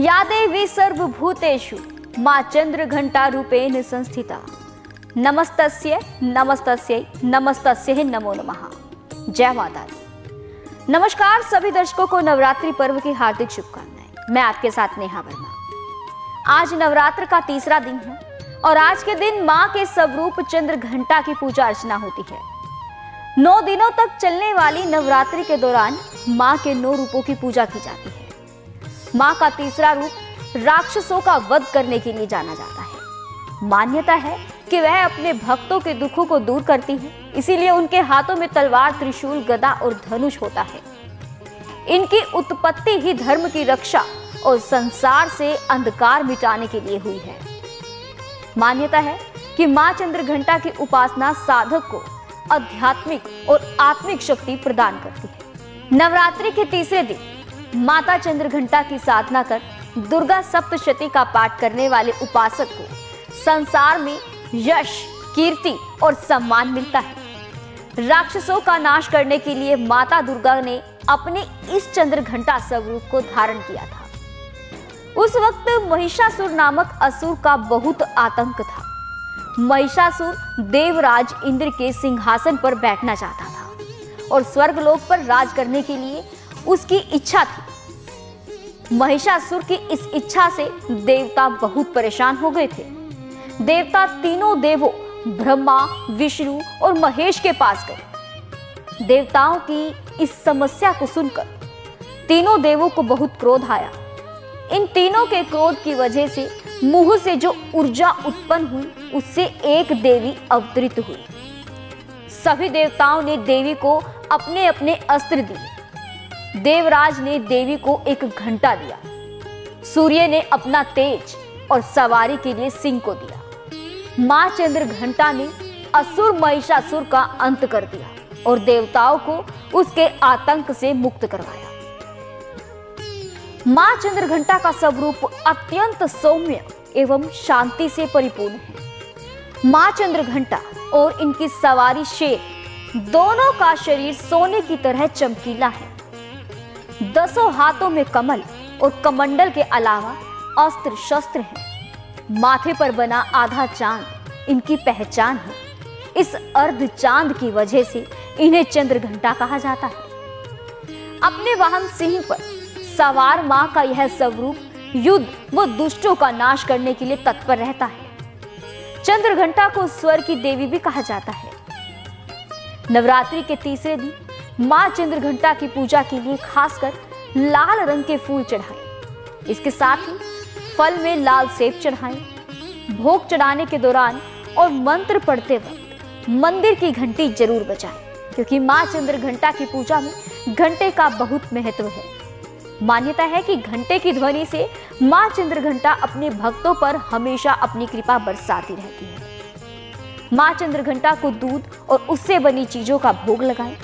या देवी सर्वभूतेषु। माँ रूपेण संस्थिता। नमस्तस्य नमस्तस्य नमस्तस्य नमो नमः। जय माता दी। नमस्कार सभी दर्शकों को नवरात्रि पर्व की हार्दिक शुभकामनाएँ। मैं आपके साथ नेहा वर्मा। आज नवरात्र का तीसरा दिन है और आज के दिन माँ के स्वरूप चंद्र घंटा की पूजा अर्चना होती है। नौ दिनों तक चलने वाली नवरात्रि के दौरान माँ के नौ रूपों की पूजा की जाती है माँ का तीसरा रूप राक्षसों का वध करने के लिए जाना जाता है। मान्यता है कि वह अपने भक्तों के दुखों को दूर करती है, इसीलिए उनके हाथों में तलवार, त्रिशूल, गदा और धनुष होता है। इनकी उत्पत्ति ही धर्म की रक्षा और संसार से अंधकार मिटाने के लिए हुई है। मान्यता है कि माँ चंद्र घंटा की उपासना साधक को आध्यात्मिक और आत्मिक शक्ति प्रदान करती है। नवरात्रि के तीसरे दिन माता चंद्र घंटा की साधना कर दुर्गा सप्तशती का पाठ करने वाले उपासक को संसार में यश, कीर्ति और सम्मान मिलता है। राक्षसों का नाश करने के लिए माता दुर्गा ने अपने इस चंद्र घंटा स्वरूप को धारण किया था। उस वक्त महिषासुर नामक असुर का बहुत आतंक था। महिषासुर देवराज इंद्र के सिंहासन पर बैठना चाहता था और स्वर्गलोक पर राज करने के लिए उसकी इच्छा थी। महिषासुर की इस इच्छा से देवता बहुत परेशान हो गए थे। देवता तीनों देवों, ब्रह्मा, विष्णु और महेश के पास गए। देवताओं की इस समस्या को सुनकर तीनों देवों को बहुत क्रोध आया। इन तीनों के क्रोध की वजह से मुँह से जो ऊर्जा उत्पन्न हुई, उससे एक देवी अवतरित हुई। सभी देवताओं ने देवी को अपने अपने अस्त्र दिए। देवराज ने देवी को एक घंटा दिया। सूर्य ने अपना तेज और सवारी के लिए सिंह को दिया। माँ चंद्र घंटा ने असुर महिषासुर का अंत कर दिया और देवताओं को उसके आतंक से मुक्त करवाया। माँ चंद्र घंटा का स्वरूप अत्यंत सौम्य एवं शांति से परिपूर्ण है। माँ चंद्र घंटा और इनकी सवारी शेर दोनों का शरीर सोने की तरह चमकीला है। दसों हाथों में कमल और कमंडल के अलावा अस्त्र शस्त्र हैं। माथे पर बना आधा चाँद इनकी पहचान है। इस अर्ध चाँद की वजह से इन्हें चंद्र घंटा कहा जाता है। अपने वाहन सिंह पर सवार माँ का यह स्वरूप युद्ध व दुष्टों का नाश करने के लिए तत्पर रहता है। चंद्र घंटा को स्वर की देवी भी कहा जाता है। नवरात्रि के तीसरे दिन माँ चंद्र घंटा की पूजा के लिए खासकर लाल रंग के फूल चढ़ाएँ। इसके साथ ही फल में लाल सेब चढ़ाएँ। भोग चढ़ाने के दौरान और मंत्र पढ़ते वक्त मंदिर की घंटी ज़रूर बजाएँ, क्योंकि माँ चंद्र घंटा की पूजा में घंटे का बहुत महत्व है। मान्यता है कि घंटे की ध्वनि से माँ चंद्र घंटा अपने भक्तों पर हमेशा अपनी कृपा बरसाती रहती है। माँ चंद्र घंटा को दूध और उससे बनी चीज़ों का भोग लगाएँ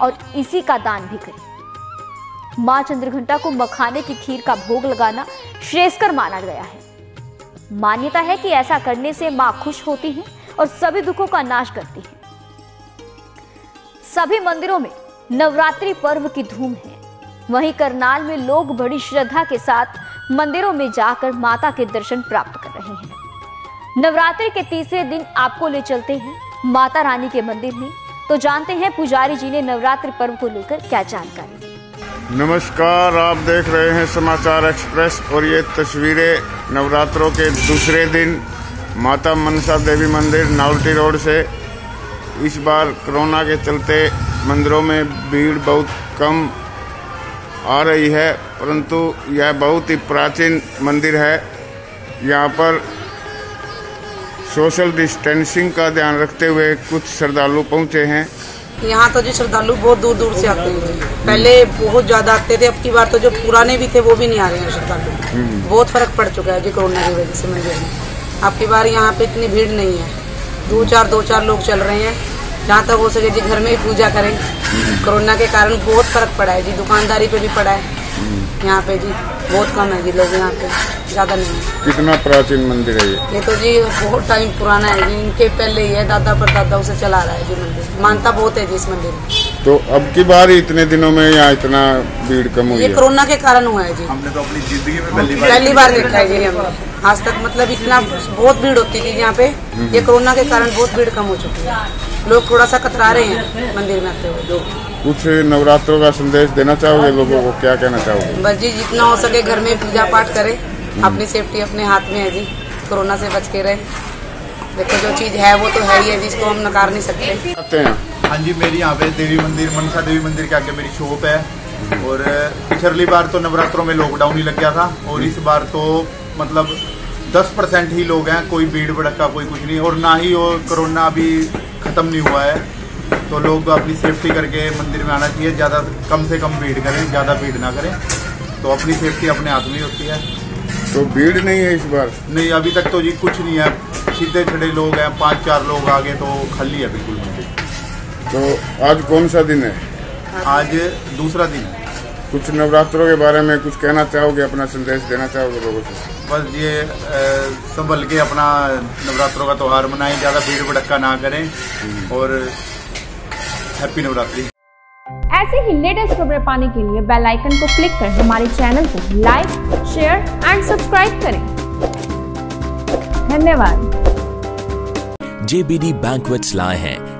और इसी का दान भी करें। माँ चंद्र घंटा को मखाने की खीर का भोग लगाना श्रेष्ठकर माना गया है। मान्यता है कि ऐसा करने से माँ खुश होती है और सभी दुखों का नाश करती है। सभी मंदिरों में नवरात्रि पर्व की धूम है। वहीं करनाल में लोग बड़ी श्रद्धा के साथ मंदिरों में जाकर माता के दर्शन प्राप्त कर रहे हैं। नवरात्रि के तीसरे दिन आपको ले चलते हैं माता रानी के मंदिर में। तो जानते हैं पुजारी जी ने नवरात्र पर्व को लेकर क्या जानकारी। नमस्कार, आप देख रहे हैं समाचार एक्सप्रेस और ये तस्वीरें नवरात्रों के दूसरे दिन माता मनसा देवी मंदिर नावल्टी रोड से। इस बार कोरोना के चलते मंदिरों में भीड़ बहुत कम आ रही है, परंतु यह बहुत ही प्राचीन मंदिर है। यहाँ पर सोशल डिस्टेंसिंग का ध्यान रखते हुए कुछ श्रद्धालु पहुँचे हैं। यहाँ तो जी श्रद्धालु बहुत दूर दूर से आते हैं। पहले बहुत ज़्यादा आते थे अब की बार तो जो पुराने भी थे वो भी नहीं आ रहे हैं श्रद्धालु। बहुत फ़र्क पड़ चुका है जी कोरोना की वजह से मंदिर में अब की बार यहाँ पे इतनी भीड़ नहीं है। दो चार दो चार लोग चल रहे हैं। जहाँ तक हो सके जी घर में ही पूजा करें। कोरोना के कारण बहुत फ़र्क पड़ा है जी दुकानदारी पे भी पड़ा है। यहाँ पे जी। बहुत कम है जी लोग यहाँ पे ज़्यादा नहीं है। कितना प्राचीन मंदिर है ये? ये तो जी बहुत टाइम पुराना है जी इनके पहले ही है दादा पर दादा उसे चला रहा है जी मंदिर। मानता बहुत है जी इस मंदिर में तो अब की बार इतने दिनों में यहाँ इतना भीड़ कम हुई ये है? कोरोना के कारण हुआ है जी। हमने तो अपनी ज़िंदगी में पहली बार पहली बार देखा है जी हमने। आज तक मतलब इतना बहुत भीड़ होती थी यहाँ पे ये कोरोना के कारण बहुत भीड़ कम हो चुकी है। लोग थोड़ा सा कतरा रहे हैं मंदिर में आते हुए। कुछ नवरात्रों का संदेश देना चाहोगे लोगों को? क्या कहना चाहोगे? बस जी जितना हो सके घर में पूजा पाठ करें। अपनी सेफ्टी अपने हाथ में है जी। कोरोना से बच के रहे। देखो जो चीज़ है वो तो है ही है जिसको हम नकार नहीं सकते। हैं? हाँ जी मेरी यहाँ पे देवी मंदिर मनसा देवी मंदिर के आगे मेरी शॉप है। और पिछली बार तो नवरात्रों में लॉकडाउन ही लग गया था। और इस बार तो मतलब 10 परसेंट ही लोग हैं। कोई भीड़ भड़का कोई कुछ नहीं। और ना ही वो कोरोना अभी खत्म नहीं हुआ है। तो लोग अपनी सेफ्टी करके मंदिर में आना चाहिए। ज़्यादा कम से कम भीड़ करें ज़्यादा भीड़ ना करें। तो अपनी सेफ्टी अपने हाथ में होती है। तो भीड़ नहीं है इस बार? नहीं अभी तक तो जी कुछ नहीं है। सीधे छड़े लोग हैं पाँच चार लोग आगे तो खाली है बिल्कुल। मंदिर तो आज कौन सा दिन है? आज दूसरा दिन। है कुछ नवरात्रों के बारे में कुछ कहना चाहोगे अपना संदेश देना चाहोगे लोगों से? बस ये संभल के अपना नवरात्रों का त्यौहार मनाएँ ज़्यादा भीड़ भड़का ना करें और हैप्पी नवरात्रि। ऐसे ही लेटेस्ट खबरें पाने के लिए बेल आइकन को क्लिक कर हमारे चैनल को लाइक शेयर एंड सब्सक्राइब करें। धन्यवाद। जेबीडी Banquets lie हैं।